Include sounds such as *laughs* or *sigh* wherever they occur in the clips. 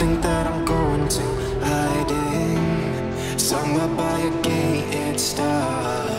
think that I'm going to hiding somewhere by a gated star.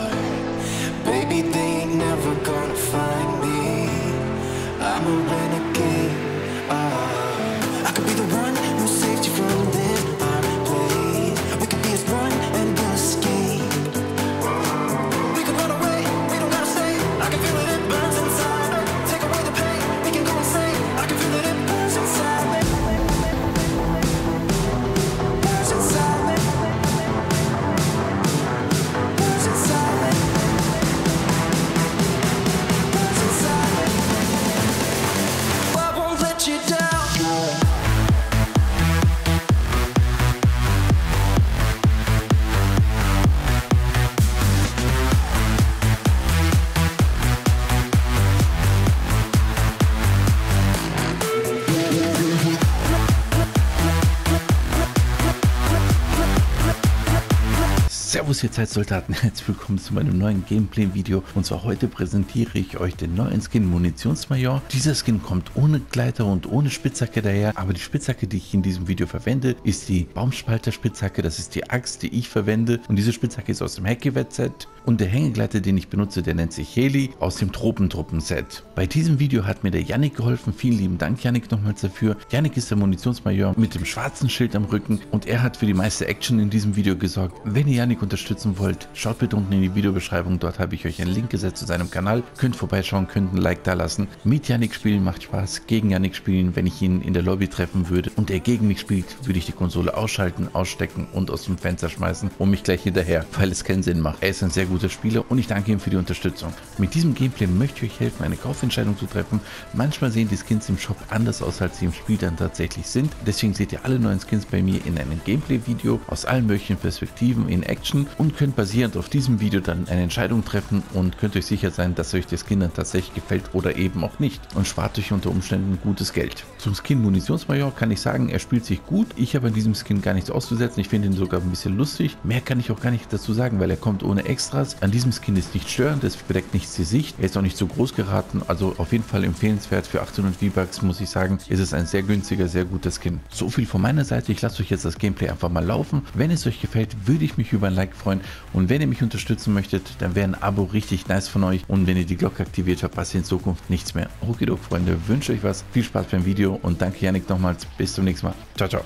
Servus ihr Zeitsoldaten, *laughs* herzlich willkommen zu meinem neuen Gameplay-Video und zwar heute präsentiere ich euch den neuen Skin Munitionsmajor. Dieser Skin kommt ohne Gleiter und ohne Spitzhacke daher, aber die Spitzhacke, die ich in diesem Video verwende, ist die Baumspalter Spitzhacke, das ist die Axt, die ich verwende und diese Spitzhacke ist aus dem Hackewett-Set und der Hängegleiter, den ich benutze, der nennt sich Heli aus dem Tropentruppen-Set. Bei diesem Video hat mir der Yannick geholfen, vielen lieben Dank Yannick nochmals dafür. Yannick ist der Munitionsmajor mit dem schwarzen Schild am Rücken und er hat für die meiste Action in diesem Video gesorgt. Wenn ihr Yannick unterstützen wollt, schaut bitte unten in die Videobeschreibung, dort habe ich euch einen Link gesetzt zu seinem Kanal. Könnt vorbeischauen, könnt ein Like da lassen. Mit Yannick spielen macht Spaß, gegen Yannick spielen, wenn ich ihn in der Lobby treffen würde und er gegen mich spielt, würde ich die Konsole ausschalten, ausstecken und aus dem Fenster schmeißen und mich gleich hinterher, weil es keinen Sinn macht. Er ist ein sehr guter Spieler und ich danke ihm für die Unterstützung. Mit diesem Gameplay möchte ich euch helfen, eine Kaufentscheidung zu treffen. Manchmal sehen die Skins im Shop anders aus, als sie im Spiel dann tatsächlich sind. Deswegen seht ihr alle neuen Skins bei mir in einem Gameplay-Video aus allen möglichen Perspektiven in Action und könnt basierend auf diesem Video dann eine Entscheidung treffen und könnt euch sicher sein, dass euch der Skin dann tatsächlich gefällt oder eben auch nicht und spart euch unter Umständen gutes Geld. Zum Skin Munitionsmajor kann ich sagen, er spielt sich gut. Ich habe an diesem Skin gar nichts auszusetzen. Ich finde ihn sogar ein bisschen lustig. Mehr kann ich auch gar nicht dazu sagen, weil er kommt ohne Extras. An diesem Skin ist nicht störend, es bedeckt nichts die Sicht. Er ist auch nicht so groß geraten, also auf jeden Fall empfehlenswert. Für 800 V-Bucks muss ich sagen, ist es ein sehr günstiger, sehr guter Skin. So viel von meiner Seite. Ich lasse euch jetzt das Gameplay einfach mal laufen. Wenn es euch gefällt, würde ich mich über ein Like freuen. Und wenn ihr mich unterstützen möchtet, dann wäre ein Abo richtig nice von euch. Und wenn ihr die Glocke aktiviert, verpasst ihr in Zukunft nichts mehr. Okidok, Freunde, wünsche euch was. Viel Spaß beim Video und danke Yannick nochmals. Bis zum nächsten Mal. Ciao, ciao.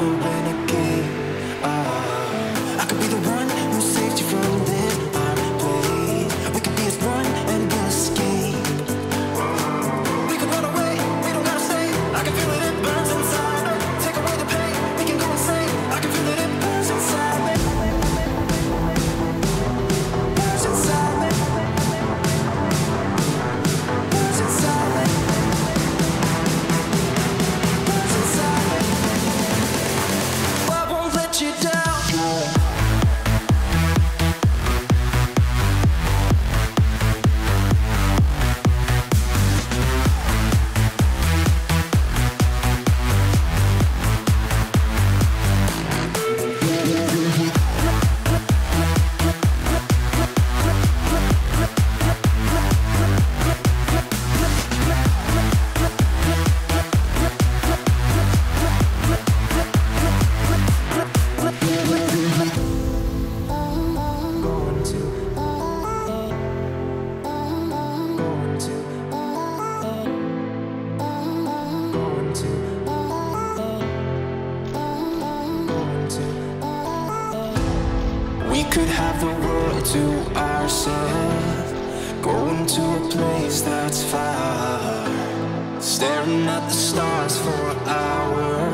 I'm to ourselves. Going to a place that's far. Staring at the stars for hours.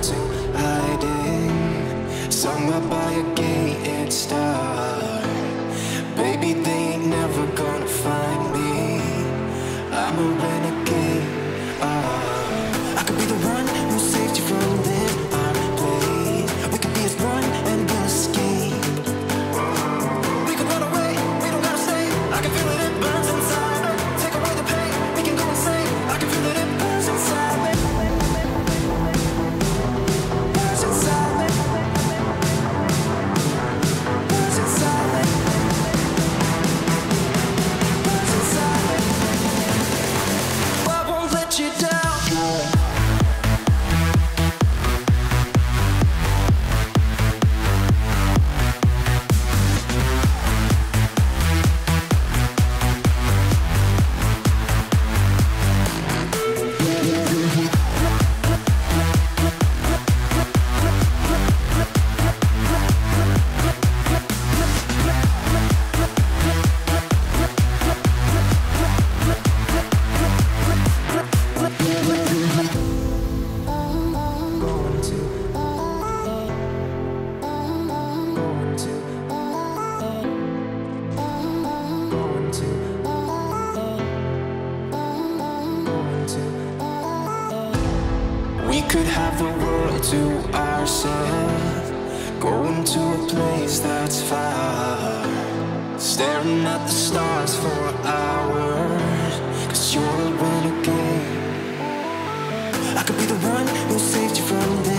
into hiding. Somewhere by a gated star. At the stars for you're the I could be the one who saved you from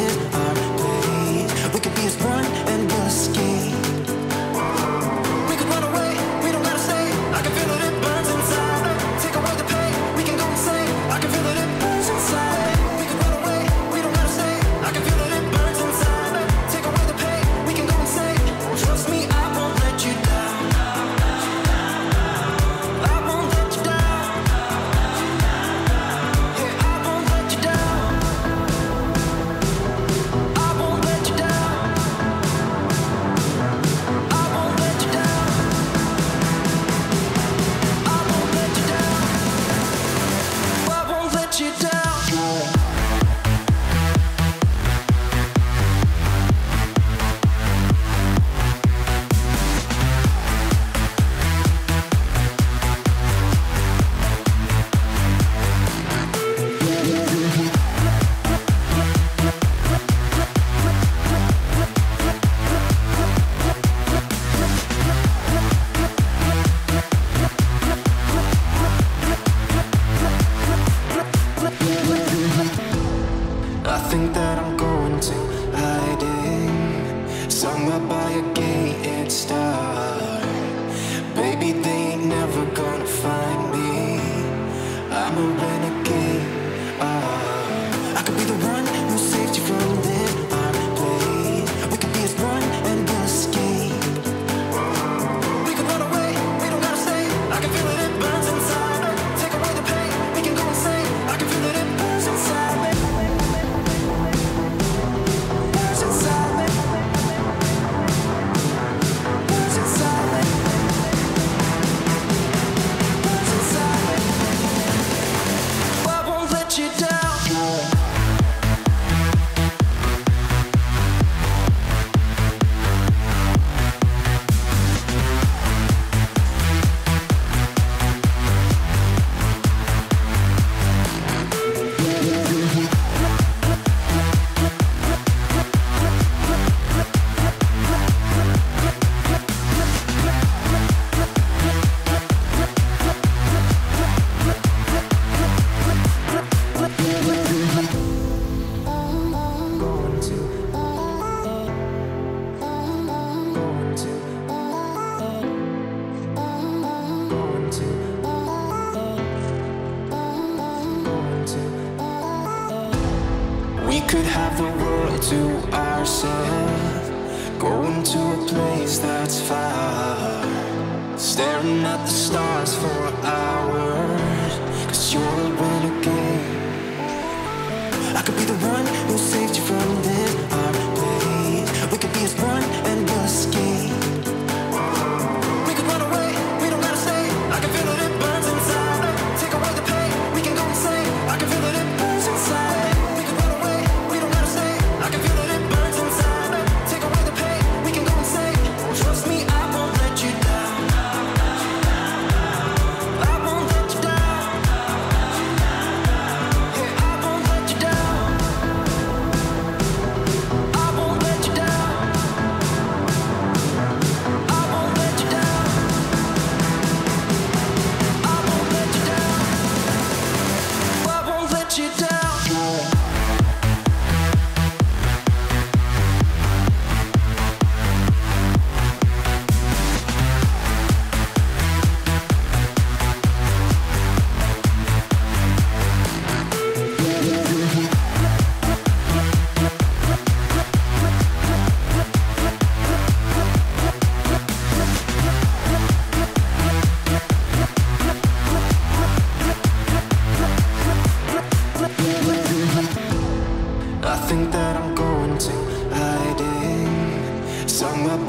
could have the world to ourselves. Going to a place that's far. Staring at the stars for hours. Cause you're the one who gives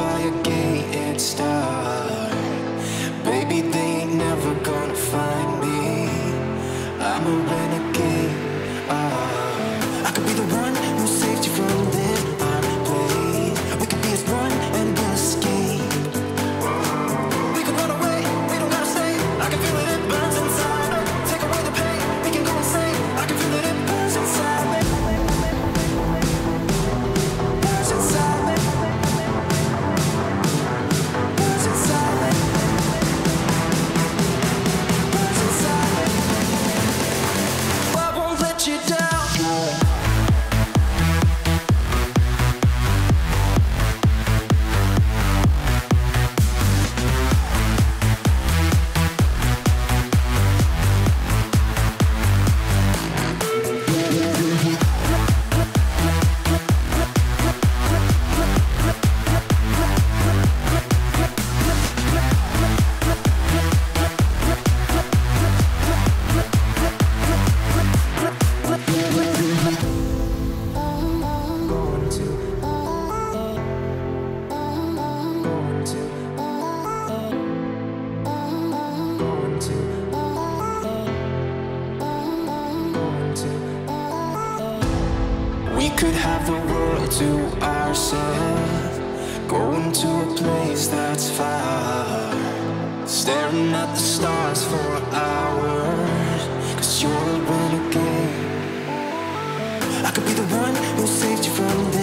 by a gated star. Baby, they ain't never gonna I could be the one who saved you from this.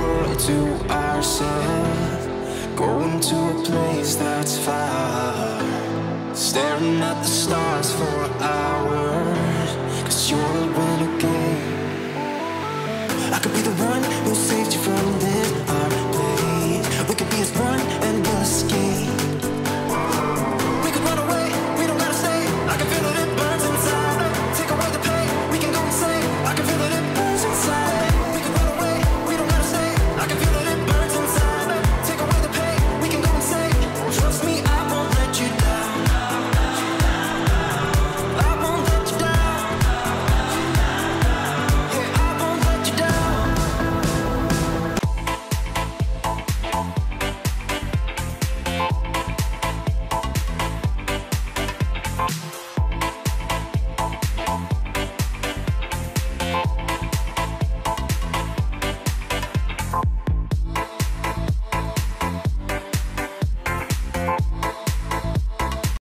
world to ourselves. Going to a place that's far. Staring at the stars for hours. Cause you're the one again. I could be the one who saved you from